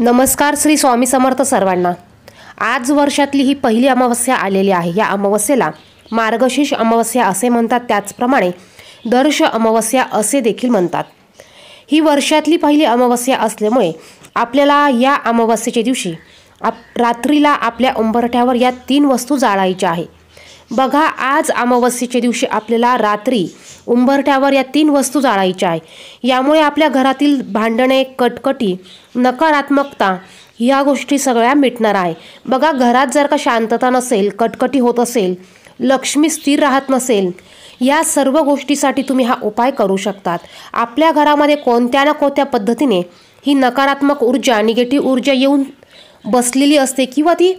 नमस्कार श्री स्वामी समर्थ सर्वांना. आज वर्षातली ही पहिली अमावस्या आलेली आहे. या अमावस्येला मार्गशीर्ष अमावस्या असे म्हणतात. त्याचप्रमाणे दर्श अमावस्या असे देखील म्हणतात. ही वर्षातली पहिली अमावस्या असल्यामुळे आपल्याला या अमावस्येच्या दिवशी आप रात्रीला आपल्या उंबरठ्यावर या तीन वस्तू जाळायच्या आहे. बघा आज अमावस्येच्या दिवशी आपल्याला रात्री उंबरठ्यावर या तीन वस्तू जाळायच्या आहे यामुळे आपल्या घरातील भांडणे कटकटी नकारात्मकता ह्या गोष्टी सगळ्या मिटणार आहे. बघा घरात जर का शांतता नसेल कटकटी होत असेल लक्ष्मी स्थिर राहत नसेल या सर्व गोष्टीसाठी तुम्ही हा उपाय करू शकतात. आपल्या घरामध्ये कोणत्या ना कोणत्या पद्धतीने ही नकारात्मक ऊर्जा निगेटिव्ह ऊर्जा येऊन बसलेली असते किंवा ती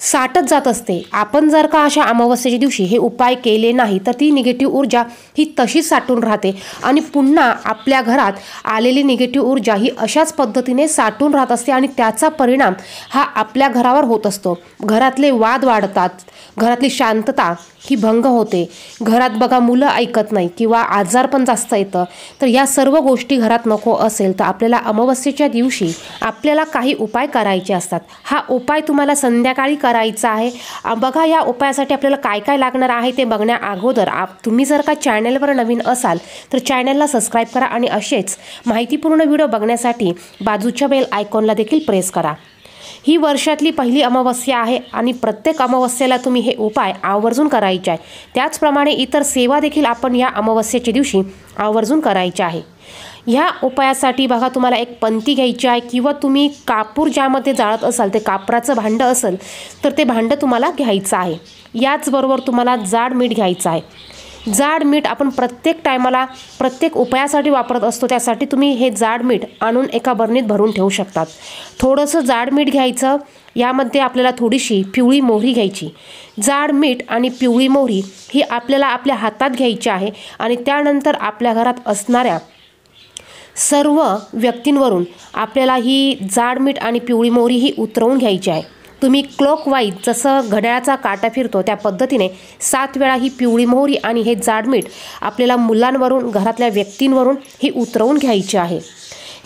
साठत जात असते. आपण जर का अशा अमावस्येच्या दिवशी हे उपाय केले नाही तर ती निगेटिव्ह ऊर्जा ही तशीच साठून राहते. आणि पुन्हा आपल्या घरात आलेली निगेटिव्ह ऊर्जा ही अशाच पद्धतीने साठून राहत असते आणि त्याचा परिणाम हा आपल्या घरावर होत असतो. घरातले वाद वाढतात घरातली शांतता ही भंग होते. घरात बघा मुलं ऐकत नाही किंवा आजार पण जास्त येतं. तर या सर्व गोष्टी घरात नको असेल तर आपल्याला अमावस्येच्या दिवशी आपल्याला काही उपाय करायचे असतात. हा उपाय तुम्हाला संध्याकाळी करायचं आहे. बघा या उपायासाठी आपल्याला काय काय लागणार आहे ते बघण्या अगोदर. आप तुम्ही जर का चॅनलवर नवीन असाल तर चॅनलला सबस्क्राईब करा आणि असेच माहितीपूर्ण व्हिडिओ बघण्यासाठी बाजूच्या बेल आयकॉनला देखील प्रेस करा. ही वर्षातली पहिली अमावस्या आहे आणि प्रत्येक अमावस्येला तुम्ही हे उपाय आवर्जून करायचे आहे. त्याचप्रमाणे इतर सेवा देखील आपण या अमावस्येच्या दिवशी आवर्जून करायच्या आहे. ह्या उपायासाठी बघा तुम्हाला एक पंथी घ्यायची आहे किंवा तुम्ही कापूर ज्यामध्ये जाळत असाल ते कापराचं भांडं असेल तर ते भांडं तुम्हाला घ्यायचं आहे. याचबरोबर तुम्हाला जाड मीठ घ्यायचं आहे. जाड मीठ आपण प्रत्येक टायमाला प्रत्येक उपायासाठी वापरत असतो त्यासाठी तुम्ही हे जाड मीठ आणून एका बरणीत भरून ठेवू शकतात. थोडंसं जाड मीठ घ्यायचं यामध्ये आपल्याला थोडीशी पिवळी मोहरी घ्यायची. जाड मीठ आणि पिवळी मोहरी ही आपल्याला आपल्या हातात घ्यायची आहे आणि त्यानंतर आपल्या घरात असणाऱ्या सर्व व्यक्तींवरून आपल्याला ही जाड मीठ आणि पिवळी मोहरी ही उतरवून घ्यायची आहे. तुम्ही क्लॉक वाईज जसं घड्याळाचा काटा फिरतो त्या पद्धतीने सात वेळा ही पिवळी मोहरी आणि हे जाडमीठ आपल्याला मुलांवरून घरातल्या व्यक्तींवरून ही उतरवून घ्यायची आहे.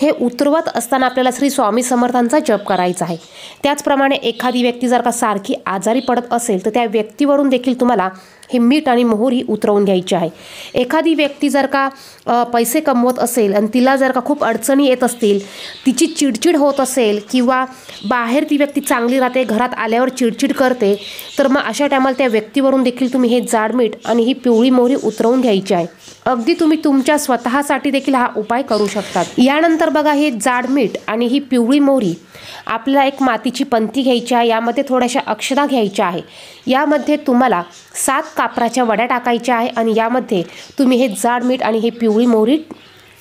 हे उतरवत असताना आपल्याला श्री स्वामी समर्थांचा जप करायचा आहे. त्याचप्रमाणे एखादी व्यक्ती जर का सारखी आजारी पडत असेल तर त्या व्यक्तीवरून देखील तुम्हाला हे मीठ आणि मोहरी उतरवून घ्यायची आहे. एखादी व्यक्ती जर का पैसे कमवत असेल आणि तिला जर का खूप अडचणी येत असतील तिची चिडचिड होत असेल किंवा बाहेर ती व्यक्ती चांगली राहते घरात आल्यावर चिडचिड करते तर मग अशा टायमाला त्या व्यक्तीवरून देखील तुम्ही हे जाड मीठ आणि ही पिवळी मोहरी उतरवून घ्यायची आहे. अगदी तुम्ही तुमच्या स्वतःसाठी देखील हा उपाय करू शकतात. यानंतर बघा हे जाड मीठ आणि ही पिवळी मोहरी आपल्याला एक मातीची पंथी घ्यायची आहे. यामध्ये थोड्याशा अक्षदा घ्यायच्या आहे. यामध्ये तुम्हाला सात कापराच्या वड्या टाकायच्या आहे आणि यामध्ये तुम्ही हे जाड मीठ आणि हे पिवळी मोहरी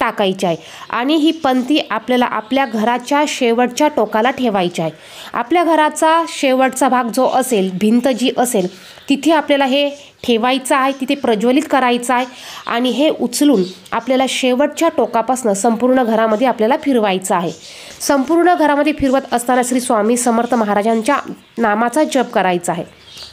टाकायची आहे. आणि ही पंथी आपल्याला आपल्या घराच्या शेवटच्या टोकाला ठेवायची आहे. आपल्या घराचा शेवटचा भाग जो असेल भिंत जी असेल तिथे आपल्याला हे ठेवायचं आहे तिथे प्रज्वलित करायचं आहे आणि हे उचलून आपल्याला शेवटच्या टोकापासून संपूर्ण घरामध्ये आपल्याला फिरवायचं आहे. संपूर्ण घरामध्ये फिरवत असताना श्री स्वामी समर्थ महाराजांच्या नामाचा जप करायचा आहे.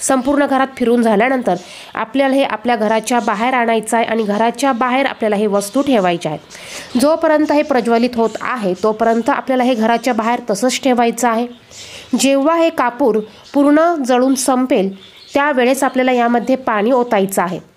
संपूर्ण घरात फिरून झाल्यानंतर आपल्याला हे आपल्या घराच्या बाहेर आणायचं आहे आणि घराच्या बाहेर आपल्याला हे वस्तू ठेवायच्या आहेत. जोपर्यंत हे प्रज्वलित होत आहे तोपर्यंत आपल्याला हे घराच्या बाहेर तसंच ठेवायचं आहे. जेव्हा हे कापूर पूर्ण जळून संपेल त्यावेळेस आपल्याला यामध्ये पाणी ओतायचं आहे.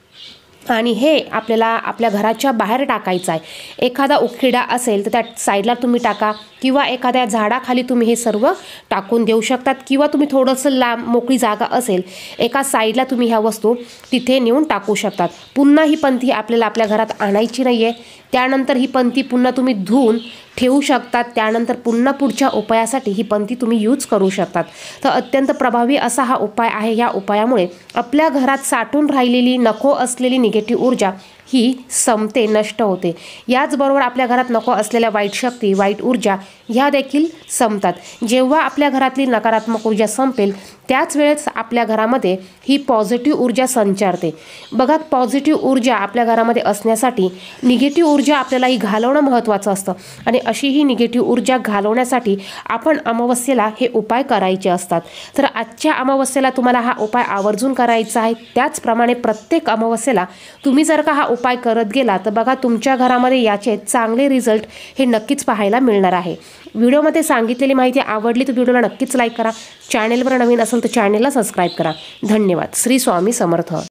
आणि हे आपल्याला आपल्या घराच्या बाहेर टाकायचं आहे. एखादा उखिडा असेल तर त्या साईडला तुम्ही टाका किंवा एखाद्या झाडाखाली तुम्ही हे सर्व टाकून देऊ शकतात किंवा तुम्ही थोडंसं लांब मोकळी जागा असेल एका साईडला तुम्ही ह्या वस्तू तिथे नेऊन टाकू शकतात. पुन्हा ही पंथी आपल्याला आपल्या घरात आणायची नाही आहे त्यानंतर ही पंथी पुन्हा तुम्ही धुवून ठेवू शकतात. त्यानंतर पुन्हा पुढच्या उपायासाठी ही पंथी तुम्ही यूज करू शकतात. तर अत्यंत प्रभावी असा हा उपाय आहे. या उपायामुळे आपल्या घरात साठून राहिलेली नको असलेली निगेटिव्ह ऊर्जा ही संपते नष्ट होते. याचबरोबर आपल्या घरात नको असलेल्या वाईट शक्ती वाईट ऊर्जा ह्या देखील संपतात. जेव्हा आपल्या घरातली नकारात्मक ऊर्जा संपेल त्याच वेळेस आपल्या घरामध्ये ही पॉझिटिव्ह ऊर्जा संचारते. बघा पॉझिटिव्ह ऊर्जा आपल्या घरामध्ये असण्यासाठी निगेटिव्ह ऊर्जा आपल्याला ही घालवणं महत्त्वाचं असतं. आणि अशी ही निगेटिव्ह ऊर्जा घालवण्यासाठी आपण अमावस्येला हे उपाय करायचे असतात. तर आजच्या अमावस्येला तुम्हाला हा उपाय आवर्जून करायचा आहे. त्याचप्रमाणे प्रत्येक अमावस्येला तुम्ही जर का हा उपाय करत गेला तर बघा तुमच्या घरामध्ये याचे चांगले रिझल्ट हे नक्कीच पाहायला मिळणार आहे. व्हिडिओमध्ये सांगितलेली माहिती आवडली तर व्हिडिओला नक्कीच लाईक करा. चॅनेलवर नवीन असेल तर चॅनेलला सबस्क्राईब करा. धन्यवाद. श्री स्वामी समर्थ.